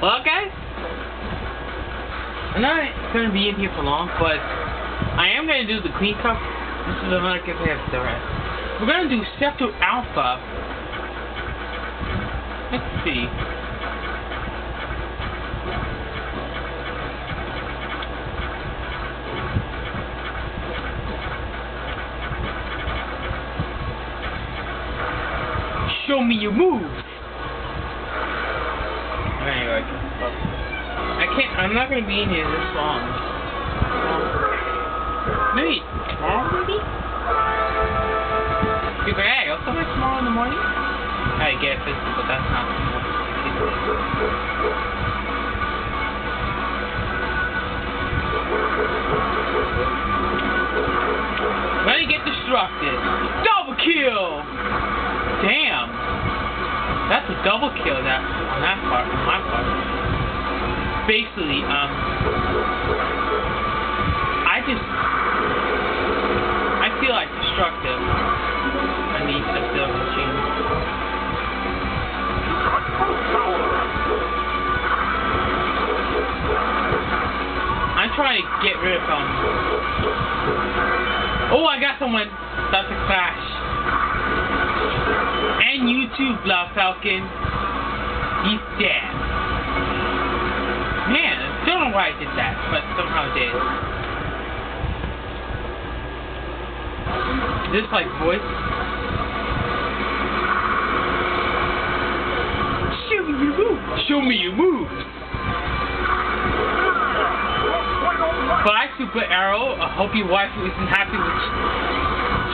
Well, guys, I'm not going to be in here for long, but I am going to do the Queen Cup. This is another gift I have the rest. We're going to do Sector Alpha. Let's see. Show me your moves. Can't. I'm not gonna be in here this long. Maybe tomorrow, maybe. People, hey, I'll come back tomorrow in the morning. I guess this, but that's not. Let me get distracted. Double kill! Damn. That's a double kill that on that part, on my part. Basically, um I just I feel like destructive. I need a the machine. I'm trying to get rid of um Oh I got someone that's a crash. And you too, Black Falcon. He's dead. Don't know why I did that, but somehow I did. Is this like voice? Show me your moves. Show me your moves. Bye, Super Arrow. I hope your wife isn't happy with.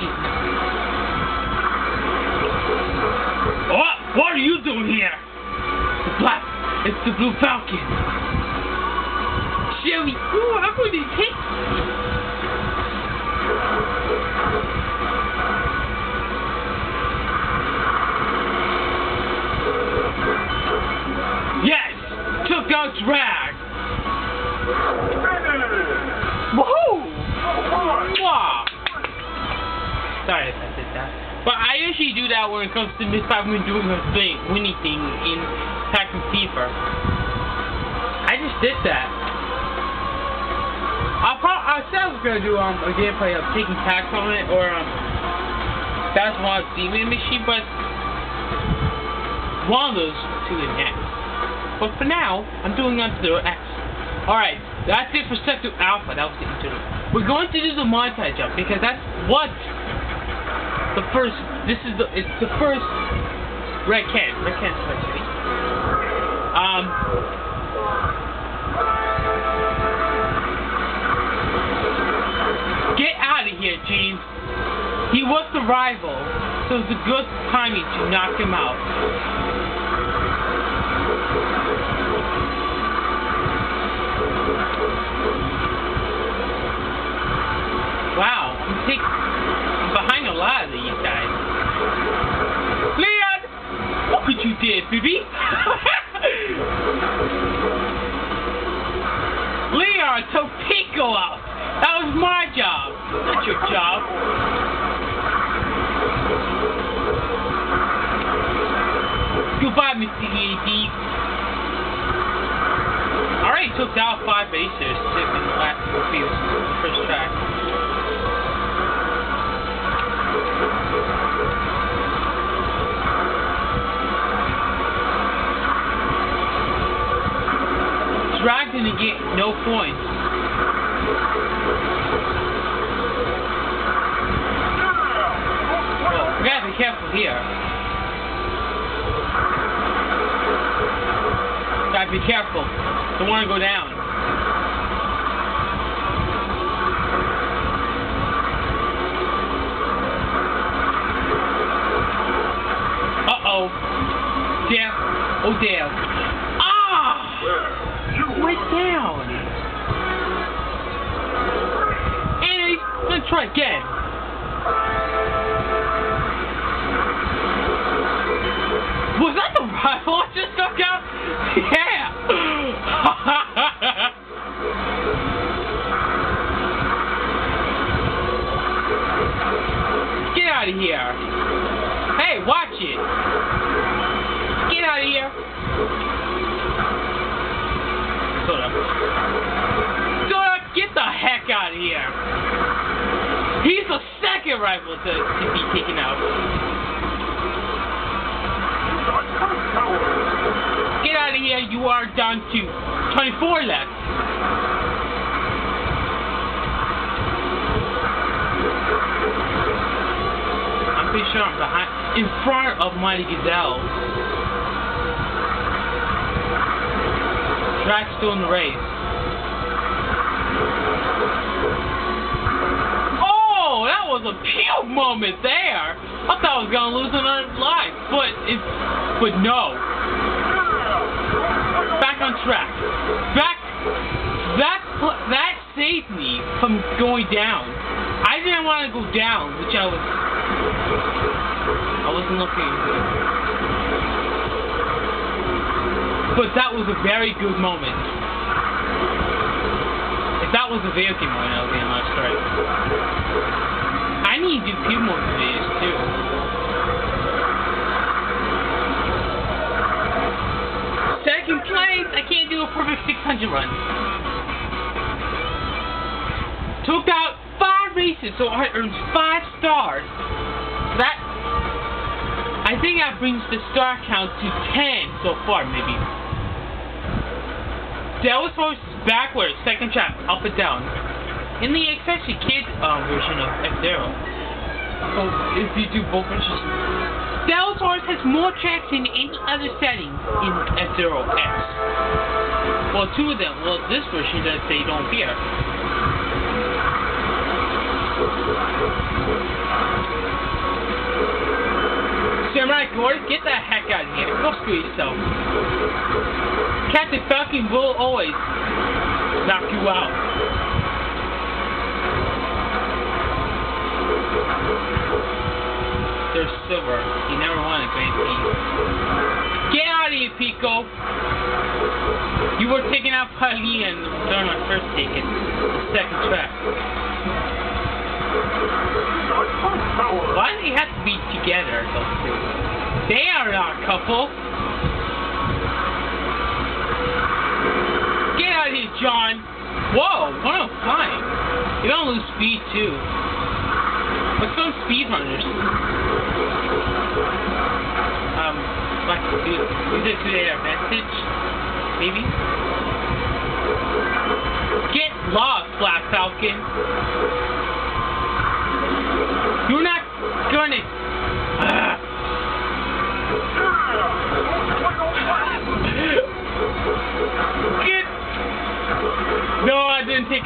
She. What? What are you doing here? The black. It's the Blue Falcon. Shelly. Ooh, I'm going to take. Yes! Took out Draq! Woohoo! Mwah! Sorry if I did that. But I usually do that when it comes to Miss Batman doing her thing, winning thing in Pac-Man Fever. I just did that. I said I was gonna do um a gameplay of taking tax on it or um that's one demon machine, but one of those two in next. But for now, I'm doing on Zero X. Alright, that's it for Sector Alpha. That was the intro. We're going to do the montage jump because that's what the first. This is the. It's the first. Red can. Red can. Um. Here, James. He was the rival, so it's a good timing to knock him out. Wow, I'm take, I'm behind a lot of these guys. Leon! What you did, baby! Leon took Pico out! That was my job, not your job. Goodbye, Mr. EAD. Alright, took down five bases in the last the first track. Draq didn't get no points. Here. Gotta be careful. Don't wanna go down. Uh-oh. Damn. Oh, damn. Ah! Went down. And gonna try again. out of here. Hey, watch it. Get out of here. Zoda. Zoda, get the heck out of here. He's the second rifle to, to be taken out. Get out of here. You are down to 24 left. I'm behind, in front of Mighty Gazelle. Track's still in the race. Oh, that was a pure moment there. I thought I was gonna lose another life, but it's, but no. Back on track. Back. That that saved me from going down. I didn't want to go down, which I was. I wasn't looking. But that was a very good moment. If that was a game moment, I was getting much straight. I need to do few more videos too. Second place! I can't do a perfect 600 run. Took out five races, so I earned five stars. That I think that brings the star count to 10 so far, maybe. Devil's Forest is backwards, second track, up and down. In the especially kid um, version of F-Zero, so if you do both versions, Devil's Forest has more tracks than any other setting in F-Zero X. Well, two of them, well, this version does they don't fear. Samurai Goroh, get the heck out of here. Go screw yourself. Captain Falcon will always knock you out. There's silver. He never won a Grand Prix. Get out of here, Pico. You were taken out Pali and during my first taken, the second track. Why do they have to be together? They are not a couple. Get out of here, John. Whoa, what am flying? You don't lose speed, too. What's those speedrunners? Um, like, do, use it to their advantage? Maybe? Get lost, Black Falcon.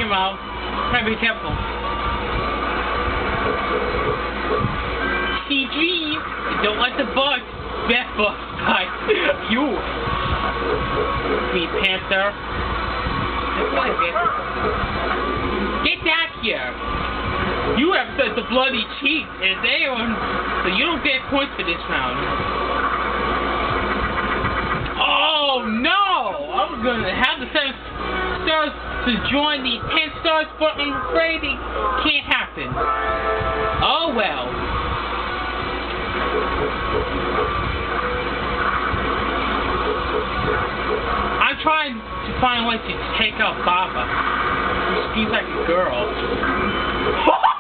Out. Gotta be careful. CG, don't let the bug, that bug die. you. Me, Panther. Get back here. You have such a bloody cheat, and they on, so you don't get points for this round. Oh no! I was gonna have the seven stars to join the ten stars, but I'm afraid it can't happen. Oh well. I'm trying to find a way to take out Baba. Speaks like a girl.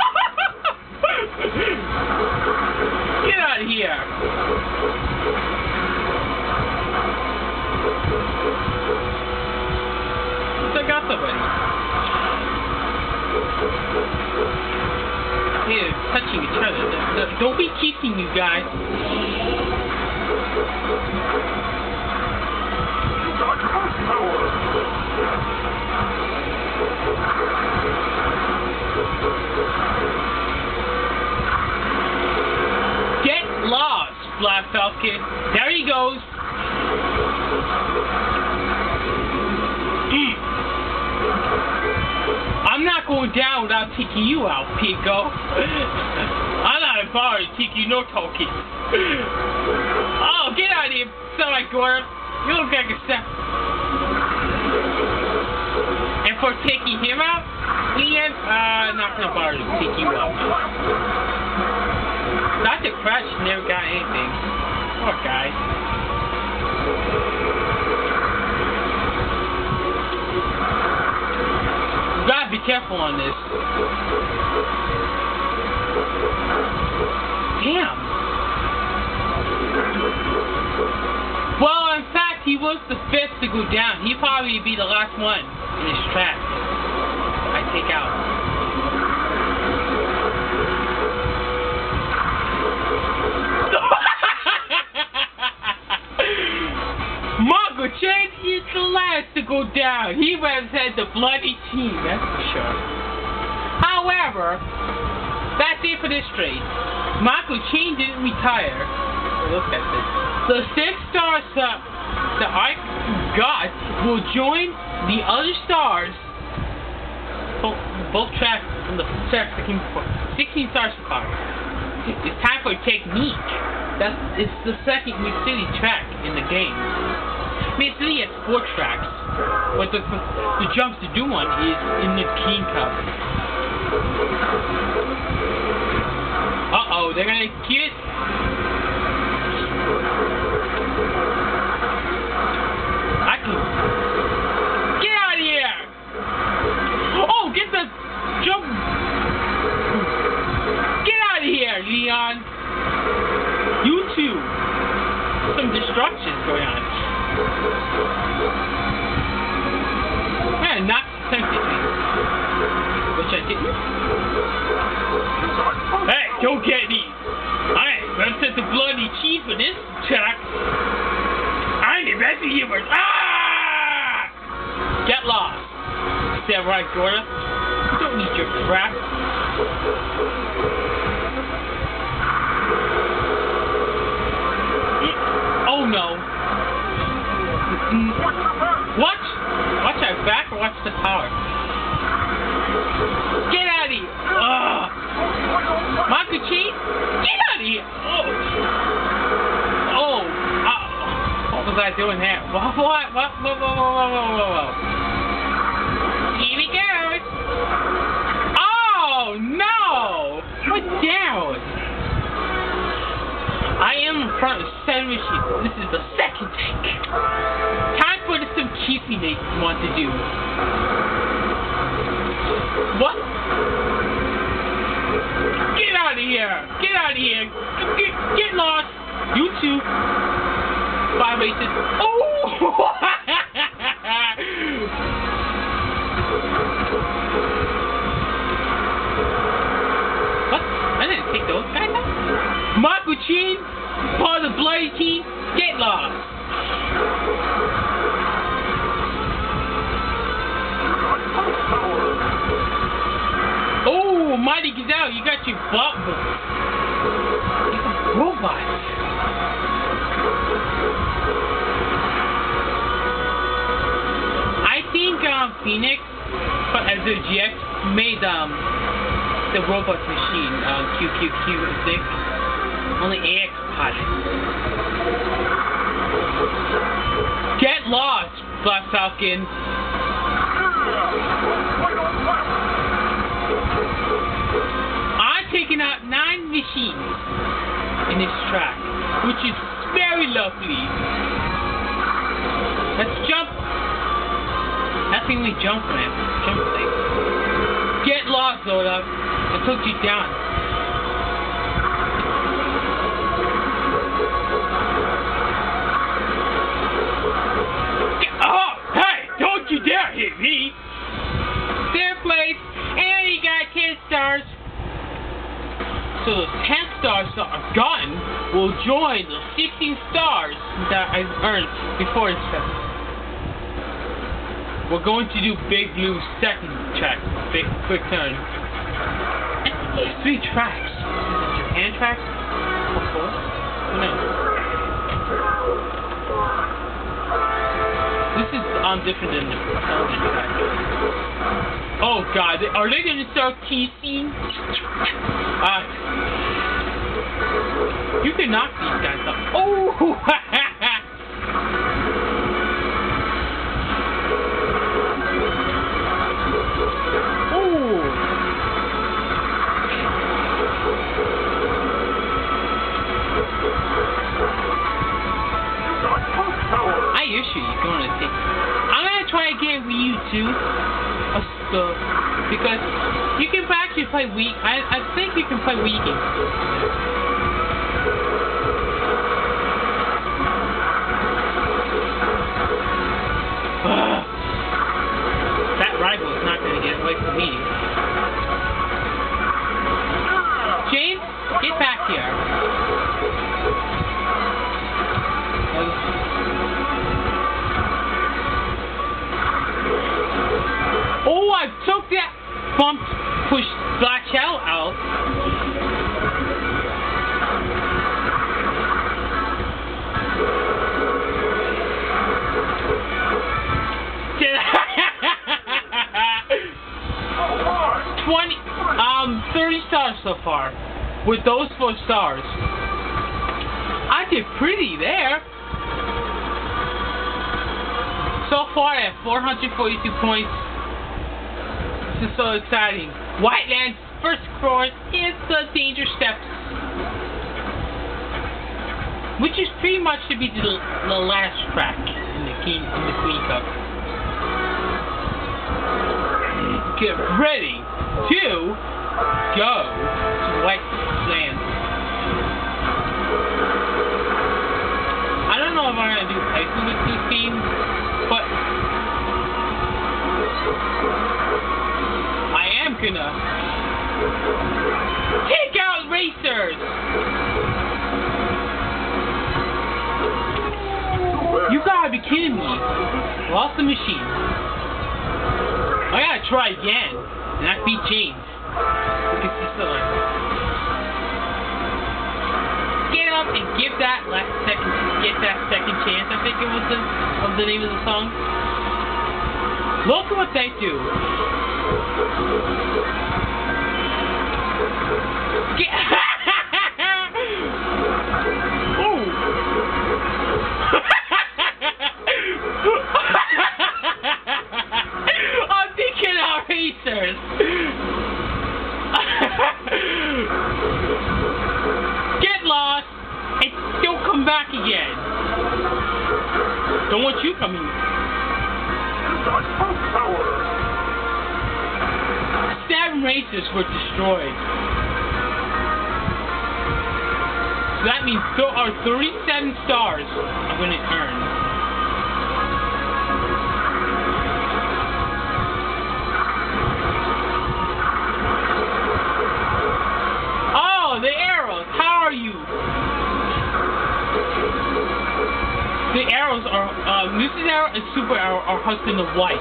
Got somebody. They're touching each other. Don't be kissing, you guys. Get lost, Black Falcon. There he goes. Without taking you out, Pico. I'm not sorry, Tiki no talking. Oh, get out of here, son like You look like a step. And for taking him out, Ian, uh, not gonna bother to take you out. Dr. Clash never got anything. Poor guy. Careful on this. Damn. Well, in fact, he was the fifth to go down. He'd probably be the last one in this track. I take out. Chain is the last to go down. He represents the bloody team, that's for sure. However, that's it for this race. Michael Chain didn't retire. Look at this. The six stars uh, that I got will join the other stars. Both, both tracks from the came before. 16 stars far. It's time for technique. That's it's the second Mute City track in the game. Mute City has four tracks, but the the jumps to do one is in the King Cup. Uh oh, they're gonna get. Power? Get out of here! Ugh! Michael Chain? Get out of here! Oh! Oh! Uh, what was I doing there? What? What? What? Whoa, whoa, whoa, whoa, whoa, whoa, whoa. Here we go! Oh! No! Put down! I am in front of seven machines. This is the second tank. Keeping they want to do. What? Get out of here! Get out of here! Get, get lost! You too! Five races. Oh! what? I didn't take those guys out. Michael Chain, part of the Bloody Team, Mighty Gazelle, you got your butt He's a robot. I think um, Phoenix, as a GX, made um, the robot machine, um, QQQ6. Only AX pilot. Get lost, Black Falcon. Machines in this track, which is very lovely. Let's jump. That's the only jump ramp. Jump thing. Get lost, Zoda. I took you down. Get- Oh, hey, don't you dare hit me! So the 10 stars that I've gotten will join the 16 stars that I earned before this test. We're going to do Big Blue's second track. Big quick turn. Three tracks. Japan track? Or four? Who knows? This is um different than the Belgian track. Oh god, are they gonna start teasing? Uh, you can knock these guys up. Oh! because you Four stars. I did pretty there. So far at 442 points. This is so exciting. Whitelands first course is the Danger Steps. Which is pretty much to be the, the last track in the in the Queen Cup. Get ready to go to Whitelands. This but I am gonna take out racers. You gotta be kidding me. Lost the machine. I gotta try again. And I beat James. He's still alive. Get up and give that last second get that second chance, I think it was the of the name of the song. Look at what they do. Get I'm Seven races were destroyed. So that means there are 37 stars I'm going to earn. Uh, Lucy's arrow and Super arrow are husband and wife.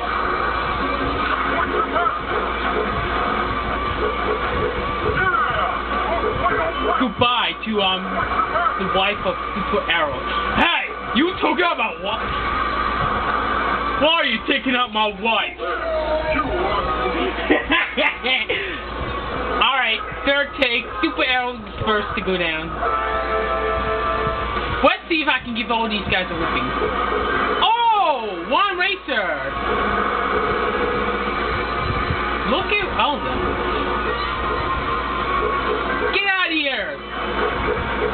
Goodbye to, um, the wife of Super Arrow. Hey, you talking about what? Why are you taking out my wife? Alright, third take. Super Arrow is first to go down. See if I can give all these guys a whipping. Oh! One racer! Look at all of them. Get out of here!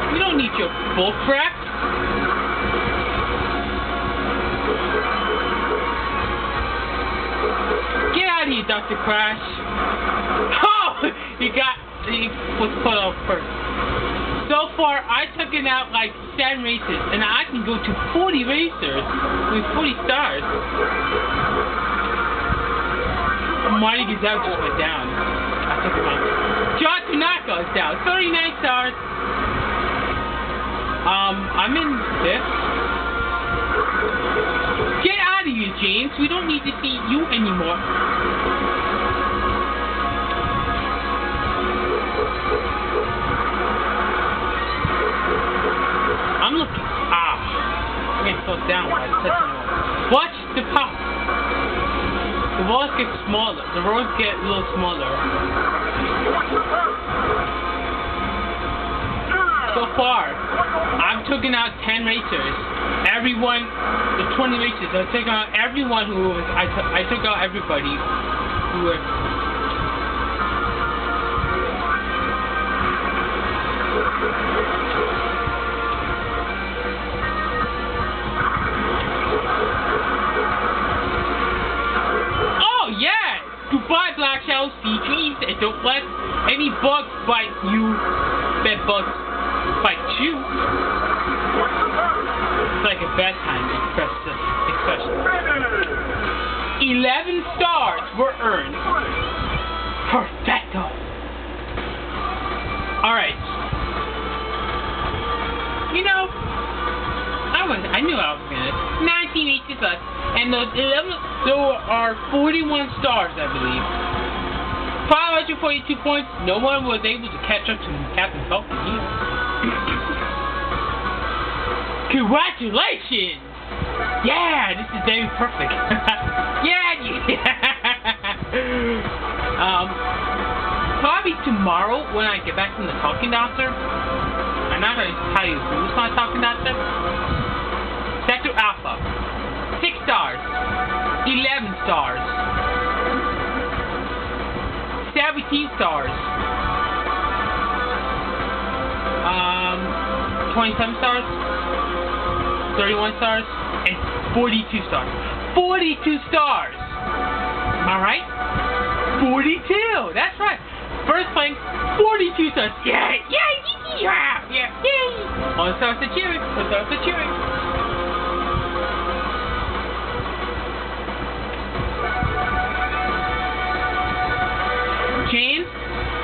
You don't need your bull crap. Get out of here, Dr. Clash. Oh! You got, he was put off first. So far, I took it out like 10 races, and I can go to 40 racers with 40 stars. Mighty Gazelle just went down. I took him out. John Tanaka is down. 39 stars. Um, I'm in fifth. Get out of here, James. We don't need to see you anymore. Touching the. Watch the pop. The walls get smaller. The roads get a little smaller. So far, I've taken out 10 racers. Everyone, the 20 racers, I took out everyone who was, I, took I took out everybody who were, and the 11 there are 41 stars, I believe. 542 points. No one was able to catch up to Captain Falcon here. Congratulations! Yeah, this is David Perfect. yeah, yeah. um, probably tomorrow. when I get back from the talking doctor, I'm not to tell you who's my talking doctor. 11 stars, 17 stars, um, 27 stars, 31 stars, and 42 stars. 42 stars! Am I right? 42! That's right! First place, 42 stars. Yeah! Yeah! Yeah! Yeah! Yay! One star to cheering. One star to cheering.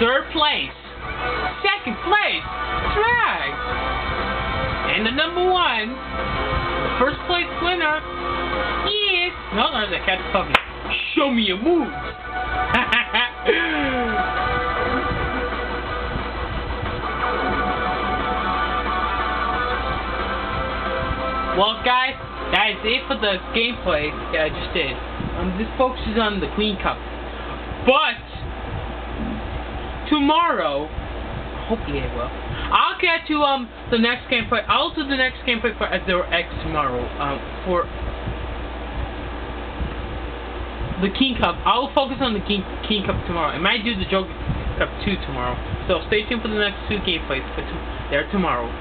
Third place. Second place, Draq. And the number one, the first place winner is... No, no, the cat's puppy. Show me your moves. well, guys, that is it for the gameplay that I just did. Um, this focuses on the Queen Cup. But, tomorrow, hopefully it will, I'll get to um the next gameplay. I'll do the next gameplay for Zero X tomorrow. Um, for the King Cup. I'll focus on the King King Cup tomorrow. I might do the Joker Cup 2 tomorrow. So stay tuned for the next two gameplays. For there tomorrow.